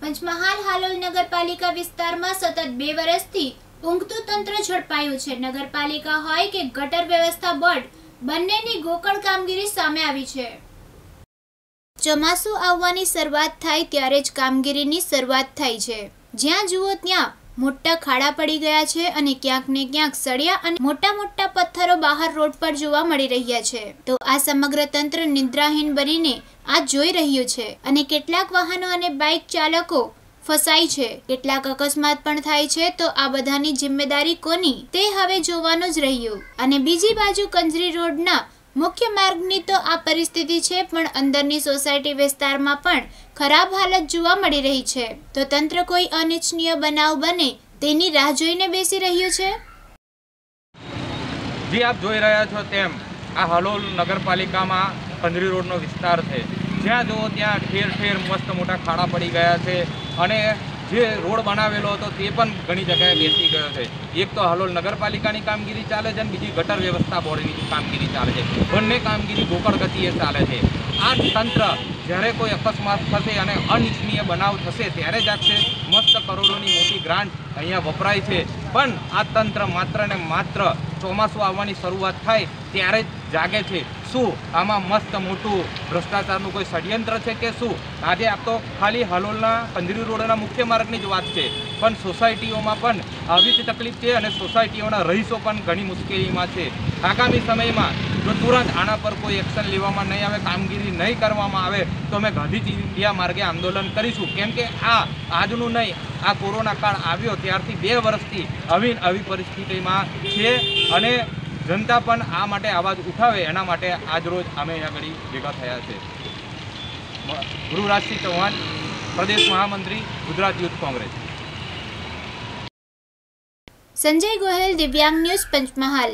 પંચમહાલ હાલોલ નગરપાલિકા વિસ્તારમાં સતત બે વર્ષથી ઊંઘતું તંત્ર ઝડપાયું છે. નગરપાલિકા હોય કે ગટર વ્યવસ્થા બોર્ડ, બંનેની ગોકળ કામગીરી સામે આવી છે. ચોમાસું આવવાની શરૂઆત થાય ત્યારે જ કામગીરીની શરૂઆત થાય છે. જ્યાં જુઓ ત્યાં મોટા ખાડા પડી ગયા છે અને ક્યાંક ને ક્યાંક સળિયા અને મોટા મોટા પથ્થરો બહાર રોડ પર જોવા મળી રહ્યા છે. તો આ સમગ્ર તંત્ર નિદ્રાહીન બનીને આ જોઈ રહ્યું છે અને કેટલાક વાહનો અને બાઇક ચાલકો ફસાય છે. કેટલાક અકસ્માત પણ થાય છે, તો આ બધાની જિમ્મેદારી કોની? તે હવે જોવાનું જ રહ્યું. અને બીજી બાજુ કંજરી રોડના મુખ્ય માર્ગની તો આ પરિસ્થિતિ છે, પણ અંદરની સોસાયટી વિસ્તારમાં પણ ખરાબ હાલત જોવા મળી રહી છે. તો તંત્ર કોઈ અનિચ્છનીય બનાવ બને તેની રાહ જોઈને બેસી રહ્યું છે? જે, આપ જોઈ રહ્યા છો તેમ આ હલોલ નગરપાલિકામાં પંદરી રોડનો વિસ્તાર છે. જ્યાં જુઓ ત્યાં ઠેર ઠેર મસ્ત મોટા ખાડા પડી ગયા છે અને જે રોડ બનાવેલો હતો તે પણ ઘણી જગ્યાએ બેસી ગયો છે. એક તો હલોલ નગરપાલિકાની કામગીરી ચાલે છે અને બીજી ગટર વ્યવસ્થા બોર્ડની કામગીરી ચાલે છે. બંને કામગીરી ગોકળ ગતિએ ચાલે છે. આ તંત્ર જ્યારે કોઈ અકસ્માત થશે અને અનિચ્છનીય બનાવ થશે ત્યારે જ આગશે મસ્ત કરોડોની મોટી ગ્રાન્ટ અહીંયા વપરાય છે. પણ આ તંત્ર માત્ર ને માત્ર ચોમાસું આવવાની શરૂઆત થાય ત્યારે જ જાગે છે. શું આમાં મસ્ત મોટું ભ્રષ્ટાચારનું કોઈ ષડયંત્ર છે કે શું? આજે આપ ખાલી હલોલના પંજરી રોડના મુખ્ય માર્ગની જ વાત છે. પણ સોસાયટીઓમાં પણ આવી જ તકલીફ છે અને સોસાયટીઓના રહીશો પણ ઘણી મુશ્કેલીમાં છે. આગામી સમયમાં જો તુરંત આના પર કોઈ એક્શન લેવામાં નહીં આવે, કામગીરી નહીં કરવામાં આવે, તો અમે ગાંધી ઇન્ડિયા માર્ગે આંદોલન કરીશું. કેમ કે આ આજનું નહીં, આ કોરોના કાળ આવ્યો ત્યારથી બે વર્ષથી આવી આવી પરિસ્થિતિમાં છે અને જનતા પણ આ માટે અવાજ ઉઠાવે, એના માટે આજરોજ અમે આગળ ભેગા થયા છે. ગૃહરાજસિંહ ચૌહાણ, પ્રદેશ મહામંત્રી, ગુજરાત યુથ કોંગ્રેસ. સંજય ગોહેલ, દિવ્યાંગ ન્યૂઝ, પંચમહાલ.